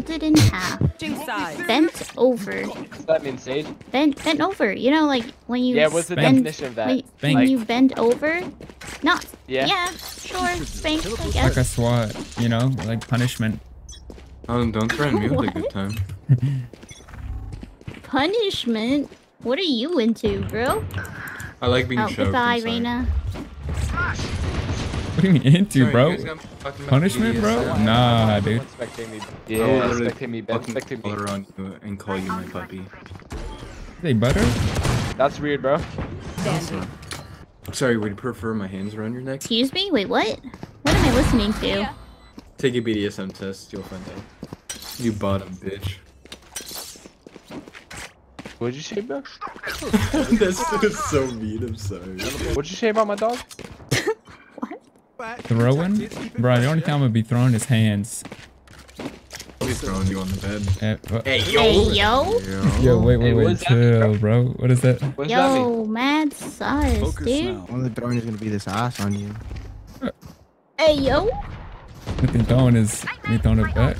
folded in half, bent over, What's that mean, Sage? bent bent over. You know, like when you Yeah, what's the bend, definition of that? when, Spank. when you bend over. Not. Yeah. Yeah. Sure. Spank. I Like a SWAT, you know, like punishment. Oh, don't threaten me with a What? good time. Punishment. What are you into, bro? I like being Oh, shoved. goodbye, inside. Reyna. What do you mean into, Sorry, bro? you guys got me talking about Punishment, bro? BDSM. Nah, dude. Spectate me. I Yeah, will literally spectate me, Ben. Spectate me. color on you and call you my puppy. Say butter? That's weird, bro. Awesome. Sorry, would you prefer my hands around your neck? Excuse me. Wait. What? What am I listening to? Take a BDSM test, you'll find out. You bottom bitch. What'd you say, bro? That's just so mean, I'm sorry. What'd you say about my dog? Throwing? Bro, the only time I'm gonna be throwing is hands. I'll throwing you on the bed. Uh, uh, Hey, Hey yo. yo, wait, wait, Hey, what wait, that bro. What is that? What's that mean? Yo, mad sus, dude. One of the throwing is gonna be this ass on you. Hey yo. Nothing throwing is me throwing it back.